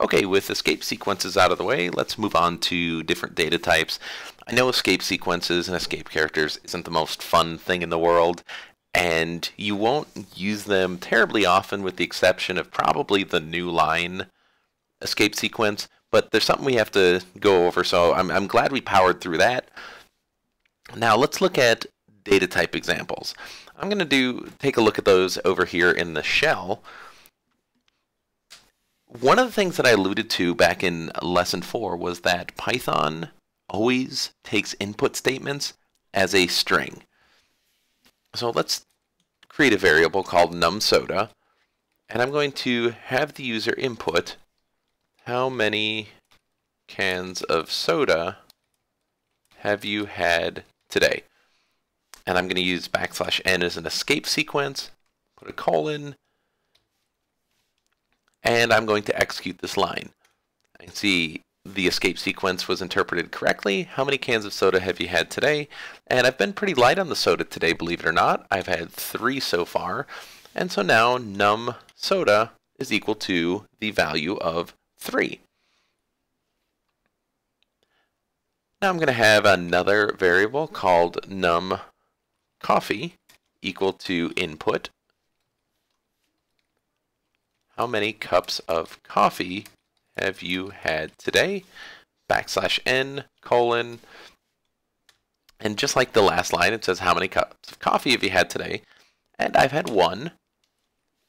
Okay, with escape sequences out of the way, let's move on to different data types. I know escape sequences and escape characters isn't the most fun thing in the world, and you won't use them terribly often with the exception of probably the new line escape sequence, but there's something we have to go over, so I'm, I'm glad we powered through that. Now let's look at data type examples. I'm going to do take a look at those over here in the shell. One of the things that I alluded to back in lesson 4 was that Python always takes input statements as a string. So let's create a variable called numsoda, and I'm going to have the user input how many cans of soda have you had today? And I'm going to use backslash n as an escape sequence, put a colon, and I'm going to execute this line. I can see the escape sequence was interpreted correctly. How many cans of soda have you had today? And I've been pretty light on the soda today, believe it or not. I've had three so far. And so now num soda is equal to the value of 3. Now I'm going to have another variable called num coffee equal to input. How many cups of coffee have you had today? Backslash n colon. And just like the last line, it says how many cups of coffee have you had today? And I've had one.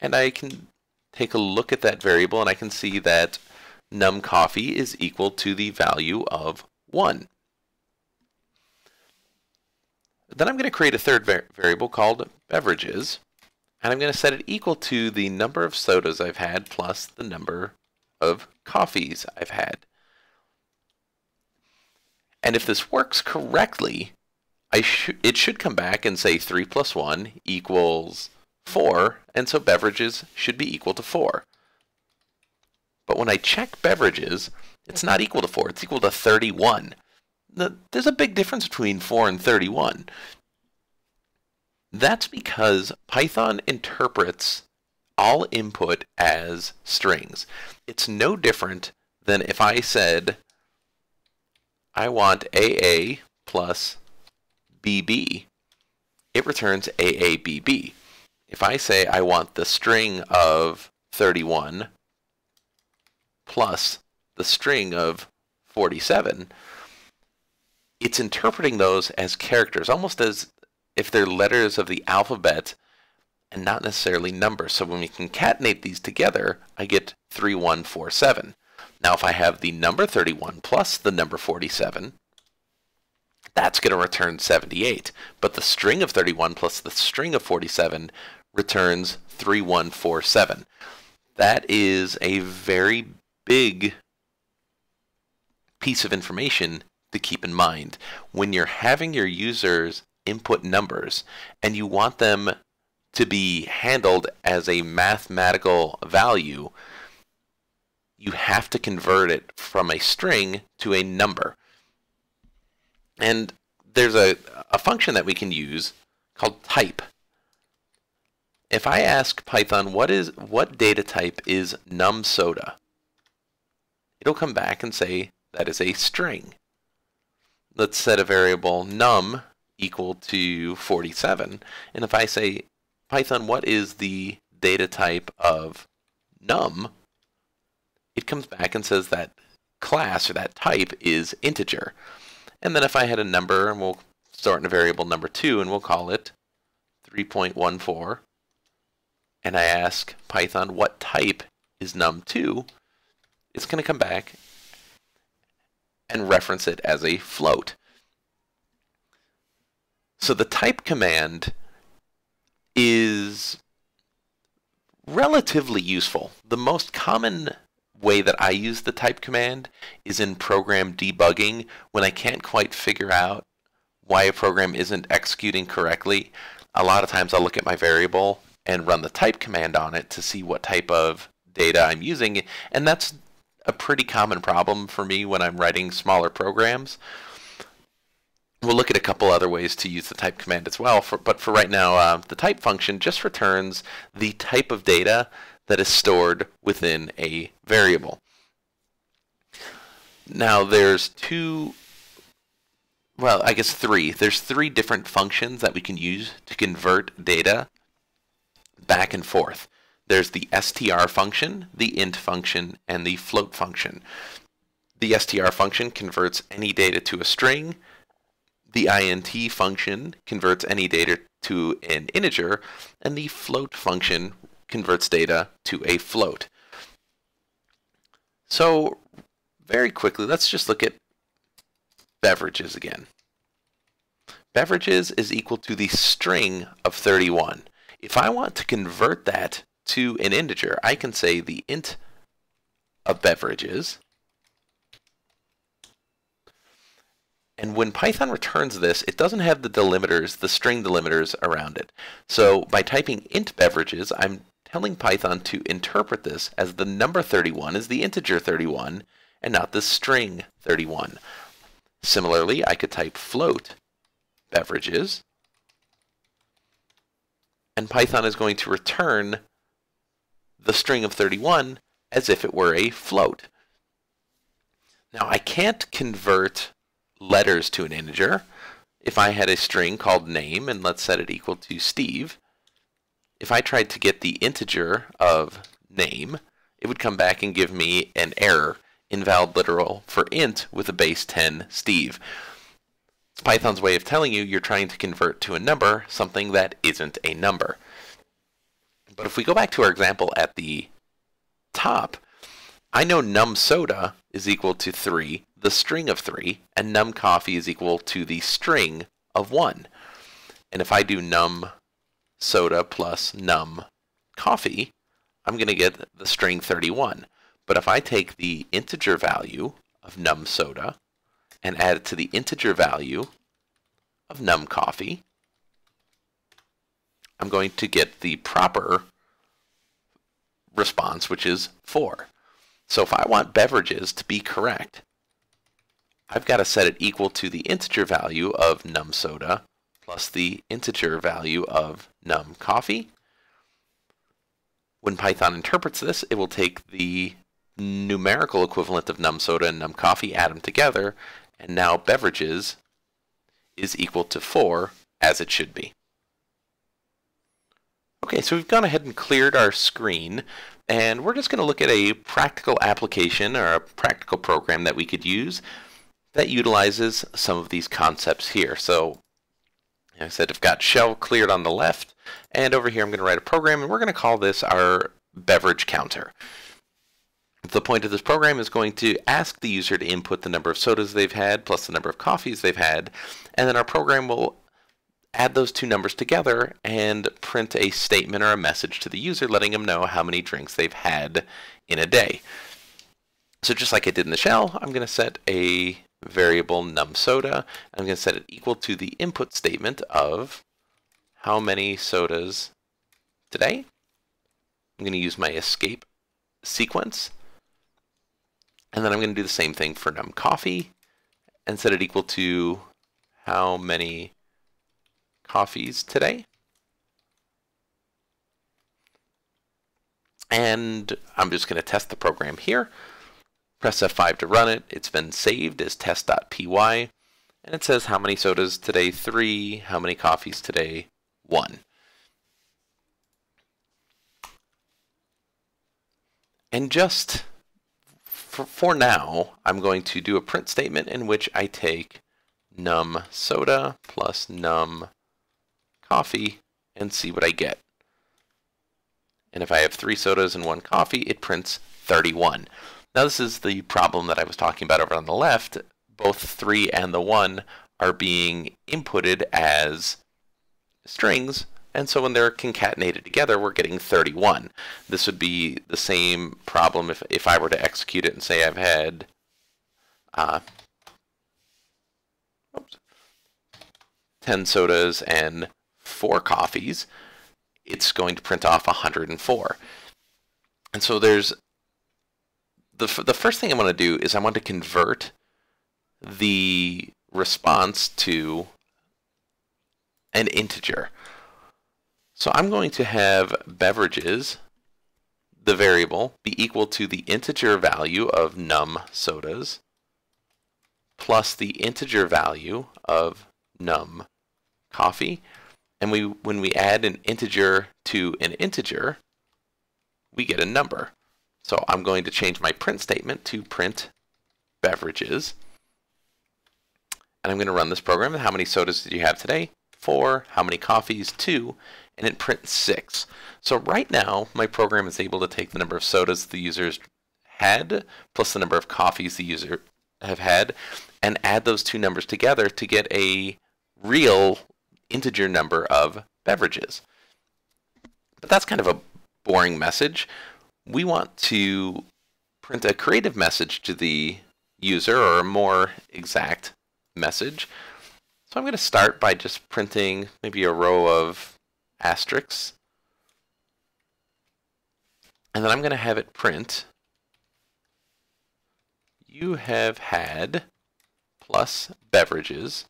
And I can take a look at that variable and I can see that num coffee is equal to the value of 1. Then I'm going to create a third var variable called beverages, and I'm going to set it equal to the number of sodas I've had plus the number of coffees I've had. And if this works correctly, I sh it should come back and say 3 plus 1 equals 4, and so beverages should be equal to 4. But when I check beverages, it's not equal to 4, it's equal to 31. There's a big difference between 4 and 31. That's because Python interprets all input as strings. It's no different than if I said, I want AA plus BB, it returns AABB. If I say I want the string of 31 plus the string of 47, it's interpreting those as characters, almost as if they're letters of the alphabet and not necessarily numbers. So when we concatenate these together, I get 3147. Now if I have the number 31 plus the number 47, that's going to return 78. But the string of 31 plus the string of 47 returns 3147. That is a very big piece of information to keep in mind. When you're having your users input numbers and you want them to be handled as a mathematical value, you have to convert it from a string to a number. And there's a, a function that we can use called type. If I ask Python what is what data type is numsoda, it'll come back and say that is a string. Let's set a variable num equal to 47. And if I say, Python, what is the data type of num? It comes back and says that class or that type is integer. And then if I had a number, and we'll start in a variable number 2, and we'll call it 3.14, and I ask Python what type is num2, it's going to come back and reference it as a float. So the type command is relatively useful. The most common way that I use the type command is in program debugging when I can't quite figure out why a program isn't executing correctly. A lot of times I'll look at my variable and run the type command on it to see what type of data I'm using, and that's a pretty common problem for me when I'm writing smaller programs. We'll look at a couple other ways to use the type command as well, for, but for right now, uh, the type function just returns the type of data that is stored within a variable. Now there's two, well, I guess three. There's three different functions that we can use to convert data back and forth. There's the str function, the int function, and the float function. The str function converts any data to a string. The int function converts any data to an integer, and the float function converts data to a float. So very quickly, let's just look at beverages again. Beverages is equal to the string of 31. If I want to convert that to an integer, I can say the int of beverages. And when Python returns this, it doesn't have the delimiters, the string delimiters around it. So by typing int beverages, I'm telling Python to interpret this as the number 31 is the integer 31 and not the string 31. Similarly, I could type float beverages and Python is going to return the string of 31 as if it were a float. Now I can't convert letters to an integer. If I had a string called name and let's set it equal to Steve, if I tried to get the integer of name, it would come back and give me an error, invalid literal for int with a base 10 Steve. It's Python's way of telling you you're trying to convert to a number something that isn't a number. But if we go back to our example at the top, I know num soda is equal to 3, the string of 3, and num coffee is equal to the string of 1. And if I do num soda plus num coffee, I'm going to get the string 31. But if I take the integer value of num soda and add it to the integer value of num coffee, I'm going to get the proper response, which is 4. So if I want beverages to be correct, I've got to set it equal to the integer value of num soda plus the integer value of num coffee. When Python interprets this, it will take the numerical equivalent of num soda and num coffee, add them together, and now beverages is equal to 4 as it should be. Okay, so we've gone ahead and cleared our screen, and we're just going to look at a practical application or a practical program that we could use that utilizes some of these concepts here. So I said I've got shell cleared on the left, and over here I'm going to write a program, and we're going to call this our beverage counter. The point of this program is going to ask the user to input the number of sodas they've had plus the number of coffees they've had, and then our program will add those two numbers together and print a statement or a message to the user letting them know how many drinks they've had in a day. So just like I did in the shell, I'm going to set a variable num soda. I'm going to set it equal to the input statement of how many sodas today. I'm going to use my escape sequence. And then I'm going to do the same thing for num coffee and set it equal to how many coffees today. And I'm just going to test the program here. Press F5 to run it. It's been saved as test.py. And it says how many sodas today? Three. How many coffees today? One. And just for, for now, I'm going to do a print statement in which I take num soda plus num coffee and see what I get. And if I have three sodas and one coffee, it prints 31. Now this is the problem that I was talking about over on the left. Both 3 and the 1 are being inputted as strings, and so when they're concatenated together, we're getting 31. This would be the same problem if, if I were to execute it and say I've had uh, oops, 10 sodas and 4 coffees, it's going to print off 104. And so there's the, the first thing I want to do is I want to convert the response to an integer. So I'm going to have beverages, the variable, be equal to the integer value of num sodas plus the integer value of num coffee. And we when we add an integer to an integer, we get a number. So I'm going to change my print statement to print beverages. And I'm going to run this program. How many sodas did you have today? Four. How many coffees? Two. And it prints six. So right now, my program is able to take the number of sodas the users had plus the number of coffees the user have had and add those two numbers together to get a real integer number of beverages. But that's kind of a boring message. We want to print a creative message to the user or a more exact message. So I'm going to start by just printing maybe a row of asterisks. And then I'm going to have it print you have had plus beverages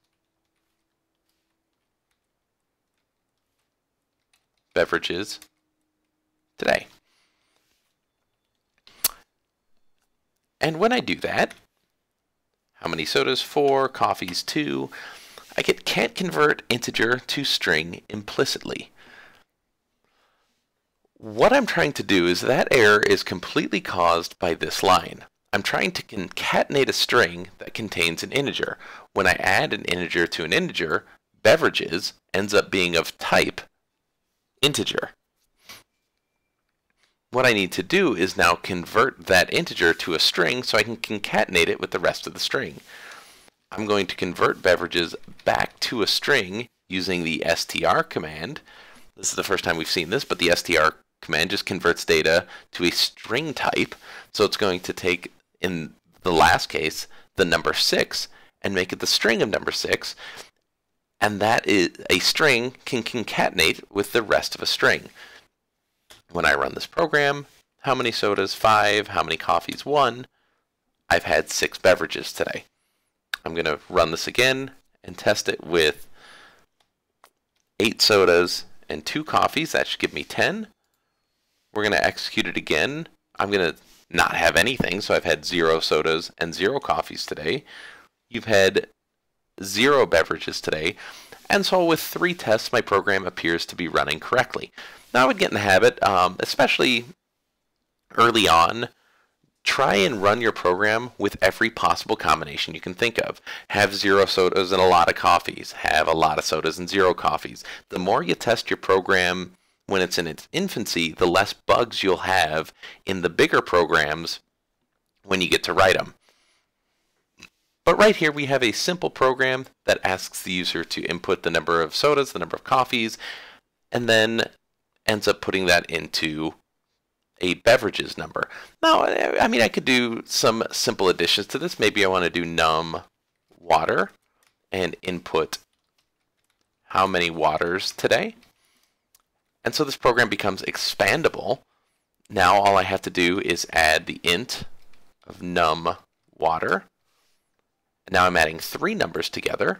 beverages today. And when I do that, how many sodas? Four, coffees, two. I get can't convert integer to string implicitly. What I'm trying to do is that error is completely caused by this line. I'm trying to concatenate a string that contains an integer. When I add an integer to an integer, beverages ends up being of type integer. What I need to do is now convert that integer to a string so I can concatenate it with the rest of the string. I'm going to convert beverages back to a string using the str command. This is the first time we've seen this, but the str command just converts data to a string type. So it's going to take in the last case, the number 6 and make it the string of number 6. And that is a string can concatenate with the rest of a string. When I run this program, how many sodas? 5. How many coffees? 1. I've had 6 beverages today. I'm going to run this again and test it with 8 sodas and 2 coffees. That should give me 10. We're going to execute it again. I'm going to not have anything, so I've had zero sodas and zero coffees today. You've had zero beverages today, and so with three tests, my program appears to be running correctly. Now I would get in the habit, um, especially early on, try and run your program with every possible combination you can think of. Have zero sodas and a lot of coffees. Have a lot of sodas and zero coffees. The more you test your program when it's in its infancy, the less bugs you'll have in the bigger programs when you get to write them. But right here we have a simple program that asks the user to input the number of sodas, the number of coffees, and then ends up putting that into a beverages number. Now, I mean, I could do some simple additions to this. Maybe I want to do num water and input how many waters today. And so this program becomes expandable. Now all I have to do is add the int of num water. Now I'm adding three numbers together,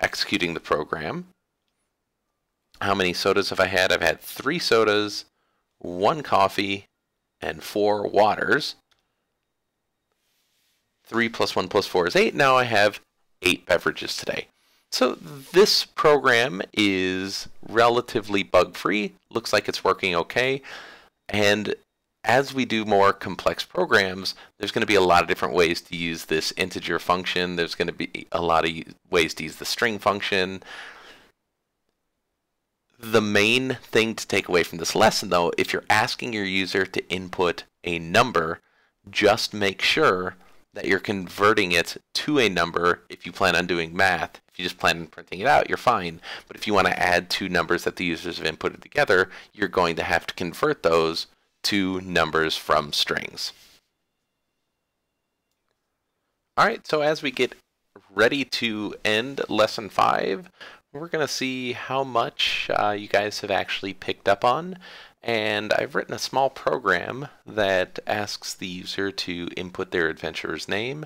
executing the program. How many sodas have I had? I've had three sodas, one coffee, and four waters. 3 plus 1 plus 4 is 8. Now I have 8 beverages today. So this program is relatively bug-free. Looks like it's working okay. And as we do more complex programs, there's going to be a lot of different ways to use this integer function. There's going to be a lot of ways to use the string function. The main thing to take away from this lesson, though, if you're asking your user to input a number, just make sure that you're converting it to a number if you plan on doing math. If you just plan on printing it out, you're fine. But if you want to add two numbers that the users have inputted together, you're going to have to convert those to numbers from strings. All right, so as we get ready to end lesson five, we're going to see how much uh, you guys have actually picked up on and I've written a small program that asks the user to input their adventurer's name,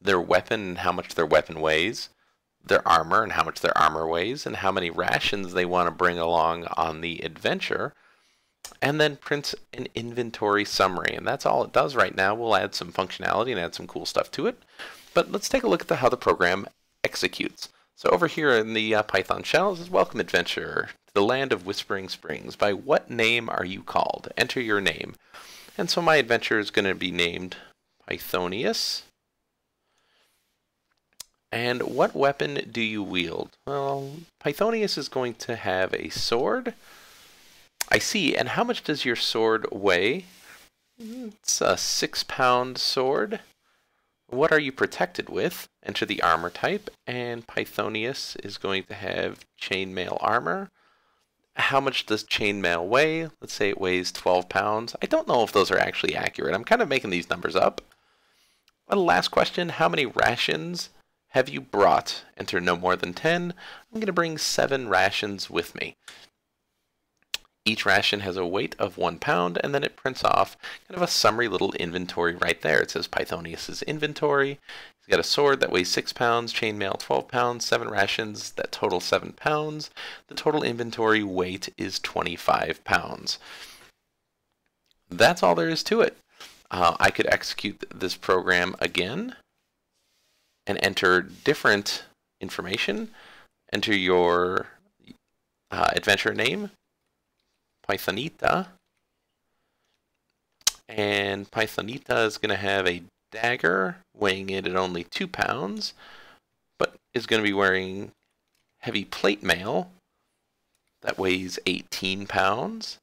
their weapon and how much their weapon weighs, their armor and how much their armor weighs, and how many rations they want to bring along on the adventure, and then prints an inventory summary. And that's all it does right now. We'll add some functionality and add some cool stuff to it. but let's take a look at the, how the program executes. So over here in the uh, Python shell, says, Welcome adventurer to the land of Whispering Springs. By what name are you called? Enter your name. And so my adventure is going to be named Pythonius. And what weapon do you wield? Well, Pythonius is going to have a sword. I see. And how much does your sword weigh? Mm-hmm. It's a six pound sword. What are you protected with? Enter the armor type, and Pythonius is going to have chainmail armor. How much does chainmail weigh? Let's say it weighs 12 pounds. I don't know if those are actually accurate. I'm kind of making these numbers up. Well, last question, how many rations have you brought? Enter no more than 10. I'm going to bring 7 rations with me. Each ration has a weight of one pound, and then it prints off kind of a summary little inventory right there. It says Pythonius's inventory. He's got a sword that weighs six pounds, chainmail 12 pounds, seven rations that total seven pounds. The total inventory weight is 25 pounds. That's all there is to it. Uh, I could execute this program again and enter different information. Enter your uh, adventure name, Pythonita. And Pythonita is going to have a dagger weighing in at only 2 pounds, but is going to be wearing heavy plate mail that weighs 18 pounds.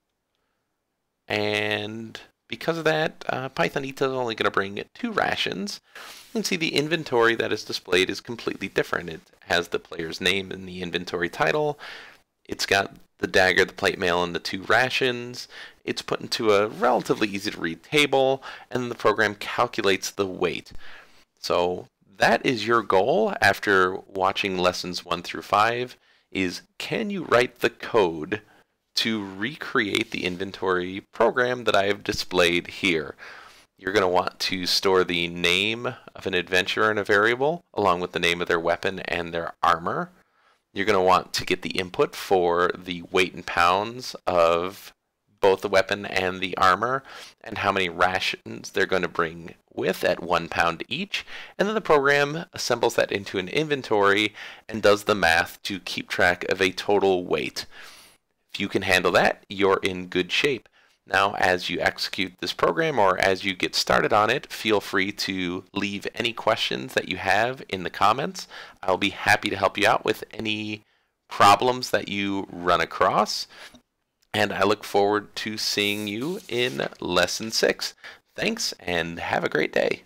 And because of that, uh, Pythonita is only going to bring two rations. You can see the inventory that is displayed is completely different. It has the player's name in the inventory title. It's got the dagger, the plate mail, and the two rations. It's put into a relatively easy to read table, and the program calculates the weight. So that is your goal after watching lessons one through five is can you write the code to recreate the inventory program that I have displayed here. You're going to want to store the name of an adventurer in a variable along with the name of their weapon and their armor. You're going to want to get the input for the weight in pounds of both the weapon and the armor and how many rations they're going to bring with at one pound each. And then the program assembles that into an inventory and does the math to keep track of a total weight. If you can handle that, you're in good shape. Now, as you execute this program or as you get started on it, feel free to leave any questions that you have in the comments. I'll be happy to help you out with any problems that you run across. And I look forward to seeing you in lesson six. Thanks and have a great day.